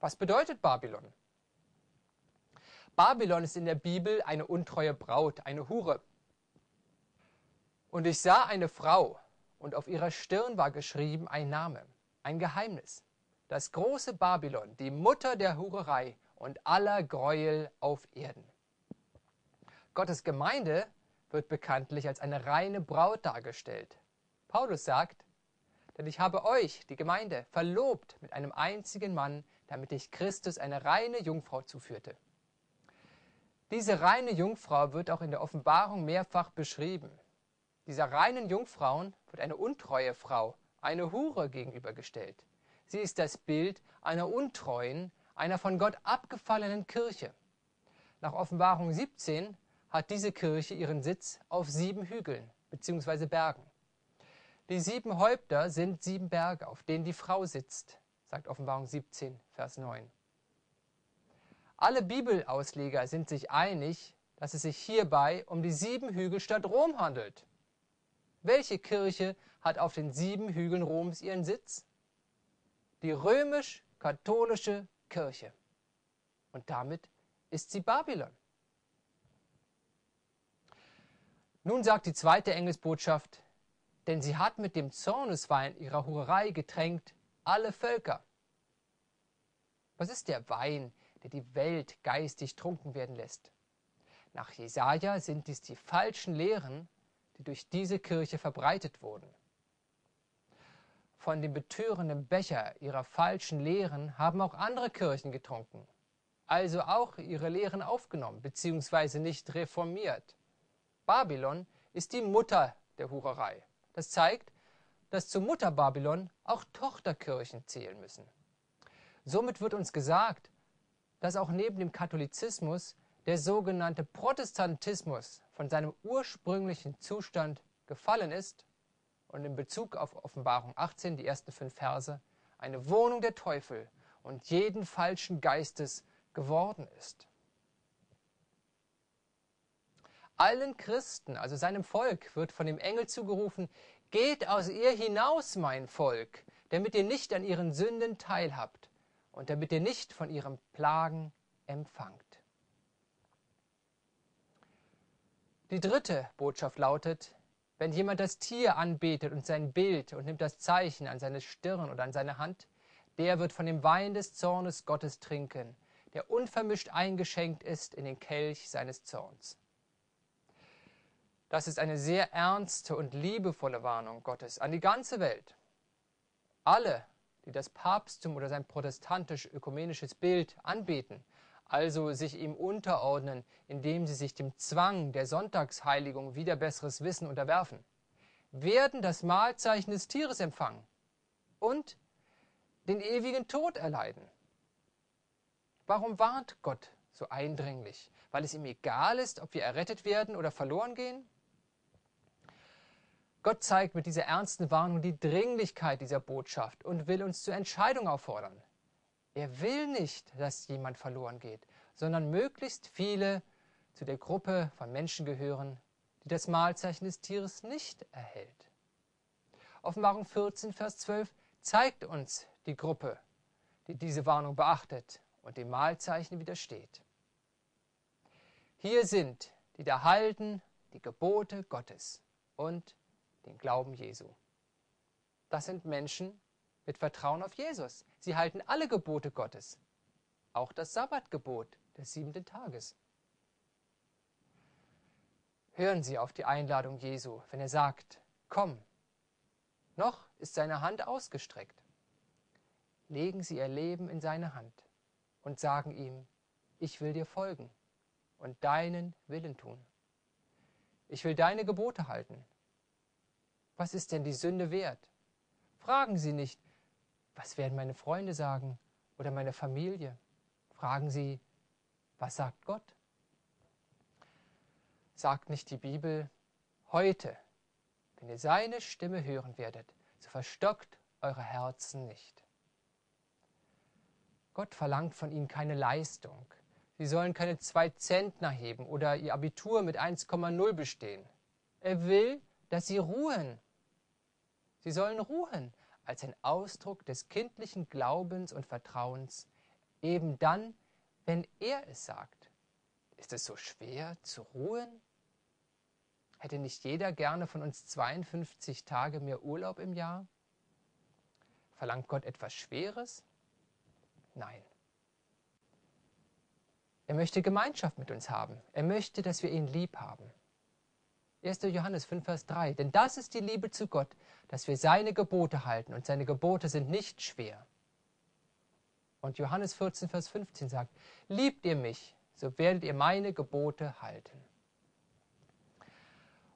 Was bedeutet Babylon? Babylon ist in der Bibel eine untreue Braut, eine Hure. Und ich sah eine Frau, und auf ihrer Stirn war geschrieben ein Name, ein Geheimnis. Das große Babylon, die Mutter der Hurerei und aller Gräuel auf Erden. Gottes Gemeinde wird bekanntlich als eine reine Braut dargestellt. Paulus sagt, denn ich habe euch, die Gemeinde, verlobt mit einem einzigen Mann, damit ich Christus eine reine Jungfrau zuführte. Diese reine Jungfrau wird auch in der Offenbarung mehrfach beschrieben. Dieser reinen Jungfrauen wird eine untreue Frau, eine Hure gegenübergestellt. Sie ist das Bild einer untreuen, einer von Gott abgefallenen Kirche. Nach Offenbarung 17 hat diese Kirche ihren Sitz auf sieben Hügeln bzw. Bergen. Die sieben Häupter sind sieben Berge, auf denen die Frau sitzt, sagt Offenbarung 17, Vers 9. Alle Bibelausleger sind sich einig, dass es sich hierbei um die sieben Hügel Stadt Rom handelt. Welche Kirche hat auf den sieben Hügeln Roms ihren Sitz? Die römisch-katholische Kirche. Und damit ist sie Babylon. Nun sagt die zweite Engelsbotschaft, denn sie hat mit dem Zorneswein ihrer Hurerei getränkt alle Völker. Was ist der Wein, der die Welt geistig trunken werden lässt? Nach Jesaja sind dies die falschen Lehren, die durch diese Kirche verbreitet wurden. Von dem betörenden Becher ihrer falschen Lehren haben auch andere Kirchen getrunken, also auch ihre Lehren aufgenommen bzw. nicht reformiert. Babylon ist die Mutter der Hurerei. Das zeigt, dass zur Mutter Babylon auch Tochterkirchen zählen müssen. Somit wird uns gesagt, dass auch neben dem Katholizismus der sogenannte Protestantismus von seinem ursprünglichen Zustand gefallen ist und in Bezug auf Offenbarung 18, die ersten fünf Verse, eine Wohnung der Teufel und jeden falschen Geistes geworden ist. Allen Christen, also seinem Volk, wird von dem Engel zugerufen, geht aus ihr hinaus, mein Volk, damit ihr nicht an ihren Sünden teilhabt und damit ihr nicht von ihren Plagen empfangt. Die dritte Botschaft lautet, wenn jemand das Tier anbetet und sein Bild und nimmt das Zeichen an seine Stirn oder an seine Hand, der wird von dem Wein des Zornes Gottes trinken, der unvermischt eingeschenkt ist in den Kelch seines Zorns. Das ist eine sehr ernste und liebevolle Warnung Gottes an die ganze Welt. Alle, die das Papsttum oder sein protestantisch-ökumenisches Bild anbeten, also sich ihm unterordnen, indem sie sich dem Zwang der Sonntagsheiligung wieder besseres Wissen unterwerfen, werden das Mahlzeichen des Tieres empfangen und den ewigen Tod erleiden. Warum warnt Gott so eindringlich? Weil es ihm egal ist, ob wir errettet werden oder verloren gehen? Gott zeigt mit dieser ernsten Warnung die Dringlichkeit dieser Botschaft und will uns zur Entscheidung auffordern. Er will nicht, dass jemand verloren geht, sondern möglichst viele zu der Gruppe von Menschen gehören, die das Mahlzeichen des Tieres nicht erhält. Offenbarung 14, Vers 12 zeigt uns die Gruppe, die diese Warnung beachtet und dem Mahlzeichen widersteht. Hier sind, die da halten die Gebote Gottes und den Glauben Jesu. Das sind Menschen mit Vertrauen auf Jesus. Sie halten alle Gebote Gottes, auch das Sabbatgebot des siebenten Tages. Hören Sie auf die Einladung Jesu, wenn er sagt, komm. Noch ist seine Hand ausgestreckt. Legen Sie Ihr Leben in seine Hand und sagen ihm, ich will dir folgen und deinen Willen tun. Ich will deine Gebote halten was ist denn die Sünde wert? Fragen Sie nicht, was werden meine Freunde sagen oder meine Familie? Fragen Sie, was sagt Gott? Sagt nicht die Bibel, heute, wenn ihr seine Stimme hören werdet, so verstockt eure Herzen nicht. Gott verlangt von ihnen keine Leistung. Sie sollen keine zwei Zentner heben oder ihr Abitur mit 1,0 bestehen. Er will, dass sie ruhen Sie sollen ruhen als ein Ausdruck des kindlichen Glaubens und Vertrauens eben dann, wenn er es sagt. Ist es so schwer zu ruhen? Hätte nicht jeder gerne von uns 52 Tage mehr Urlaub im Jahr? Verlangt Gott etwas Schweres? Nein. Er möchte Gemeinschaft mit uns haben. Er möchte, dass wir ihn lieb haben. 1. Johannes 5, Vers 3. Denn das ist die Liebe zu Gott, dass wir seine Gebote halten und seine Gebote sind nicht schwer. Und Johannes 14, Vers 15 sagt, liebt ihr mich, so werdet ihr meine Gebote halten.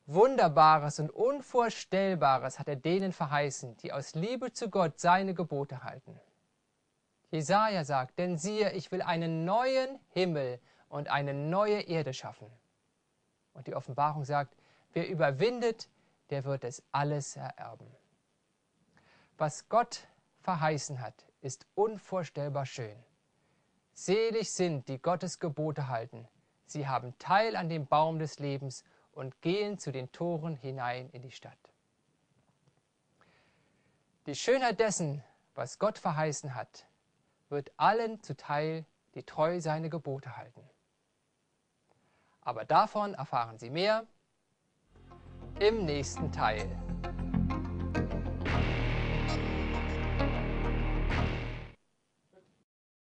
Wunderbares und Unvorstellbares hat er denen verheißen, die aus Liebe zu Gott seine Gebote halten. Jesaja sagt, denn siehe, ich will einen neuen Himmel und eine neue Erde schaffen. Und die Offenbarung sagt, wer überwindet, der wird es alles ererben. Was Gott verheißen hat, ist unvorstellbar schön. Selig sind, die Gottes Gebote halten. Sie haben Teil an dem Baum des Lebens und gehen zu den Toren hinein in die Stadt. Die Schönheit dessen, was Gott verheißen hat, wird allen zuteil, die treu seine Gebote halten. Aber davon erfahren Sie mehr im nächsten Teil.